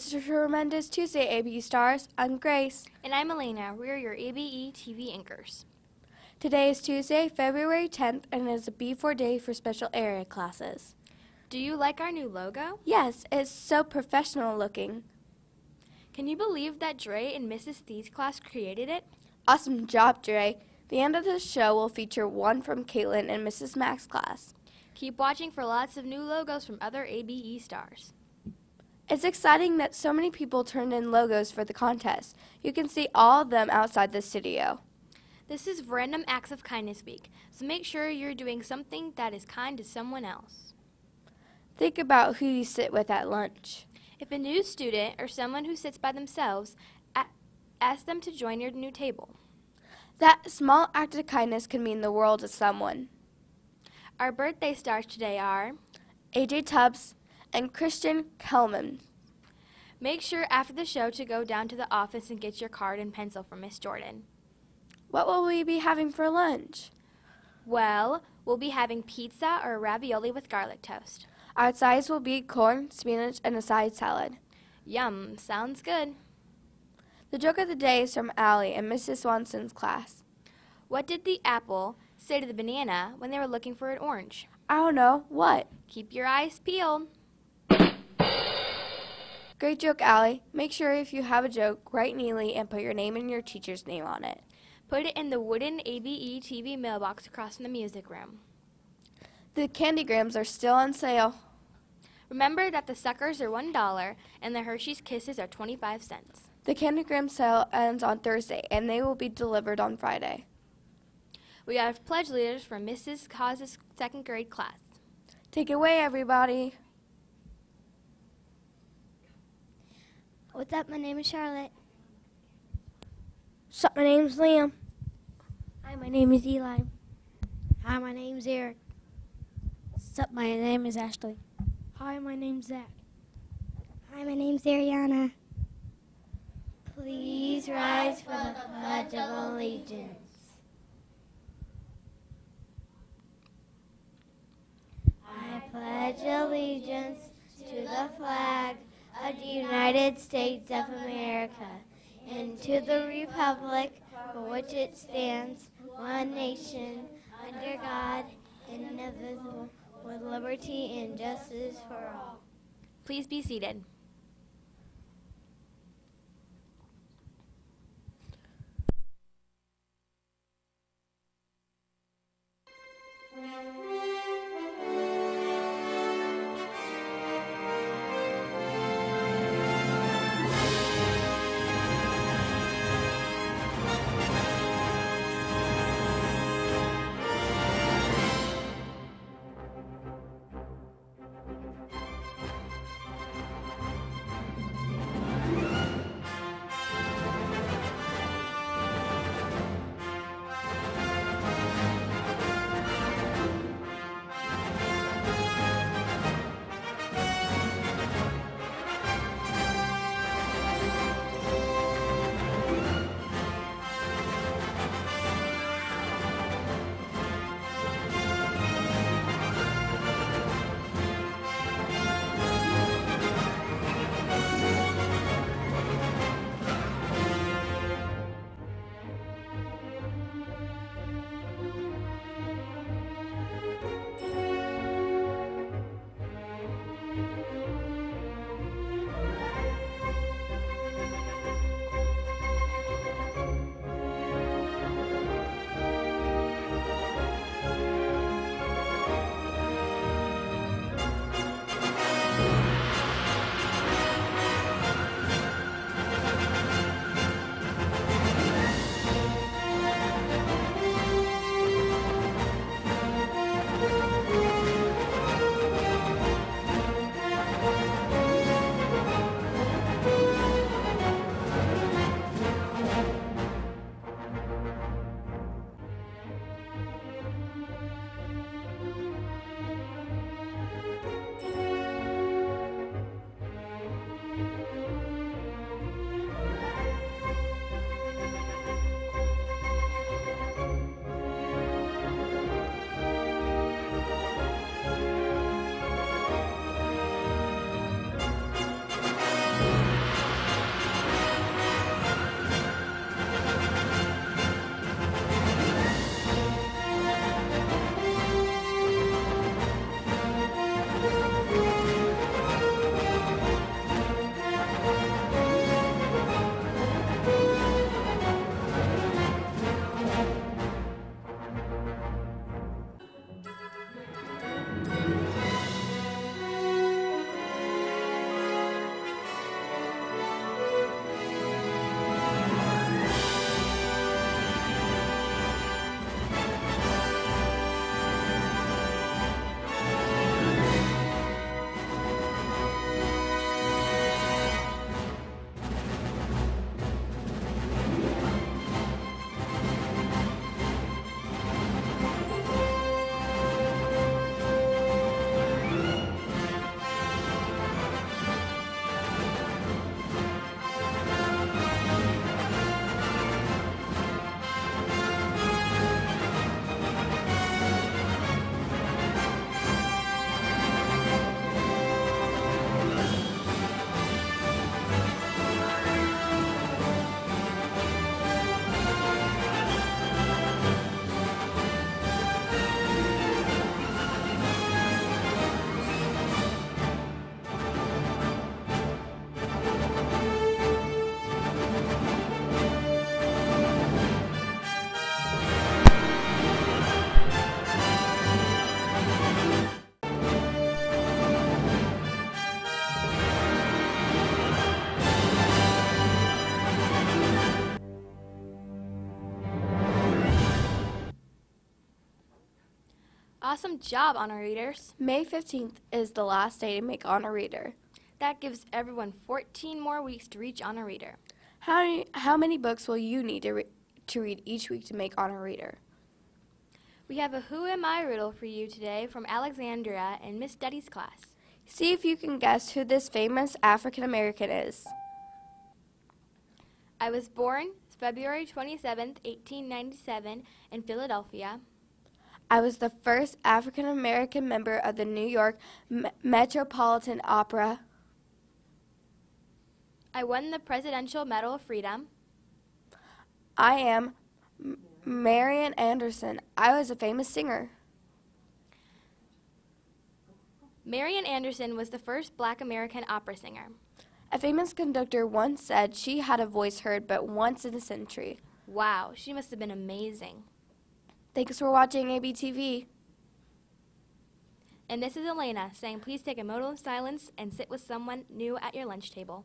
It's a tremendous Tuesday, ABE stars. I'm Grace. And I'm Elena. We're your ABE TV anchors. Today is Tuesday, February 10th, and it is a B4 day for special area classes. Do you like our new logo? Yes, it's so professional looking. Can you believe that Dre and Mrs. Thie's class created it? Awesome job, Dre. The end of the show will feature one from Caitlin and Mrs. Mack's class. Keep watching for lots of new logos from other ABE stars. It's exciting that so many people turned in logos for the contest. You can see all of them outside the studio. This is Random Acts of Kindness Week, so make sure you're doing something that is kind to someone else. Think about who you sit with at lunch. If a new student or someone who sits by themselves, ask them to join your new table. That small act of kindness can mean the world to someone. Our birthday stars today are AJ Tubbs and Christian Kelman. Make sure after the show to go down to the office and get your card and pencil from Miss Jordan. What will we be having for lunch? Well, we'll be having pizza or ravioli with garlic toast. Our sides will be corn, spinach, and a side salad. Yum, sounds good. The joke of the day is from Allie in Mrs. Swanson's class. What did the apple say to the banana when they were looking for an orange? I don't know. What? Keep your eyes peeled. Great joke, Allie. Make sure if you have a joke, write neatly and put your name and your teacher's name on it. Put it in the wooden ABE TV mailbox across from the music room. The candygrams are still on sale. Remember that the suckers are $1 and the Hershey's Kisses are 25 cents. The candygram sale ends on Thursday and they will be delivered on Friday. We have pledge leaders from Mrs. Cause's second grade class. Take it away, everybody. What's up? My name is Charlotte. Sup, my name's Liam. Hi, my name is Eli. Hi, my name's Eric. Sup, my name is Ashley. Hi, my name's Zach. Hi, my name's Ariana. Please rise for the Pledge of Allegiance. I pledge allegiance to the flag of the United States of America and to the republic for which it stands, one nation, under God, indivisible, with liberty and justice for all. Please be seated. Awesome job, honor readers. May 15th is the last day to make Honor Reader. That gives everyone 14 more weeks to reach honor reader. How many, how many books will you need to, re- to read each week to make Honor Reader? We have a Who Am I riddle for you today from Alexandria in Miss Duddy's class. See if you can guess who this famous African American is. I was born February 27th, 1897, in Philadelphia. I was the first African American member of the New York Me- Metropolitan Opera. I won the Presidential Medal of Freedom. I am M- Marian Anderson. I was a famous singer. Marian Anderson was the first black American opera singer. A famous conductor once said she had a voice heard but once in a century. Wow, she must have been amazing. Thanks for watching ABTV. And this is Elena saying, please take a moment of silence and sit with someone new at your lunch table.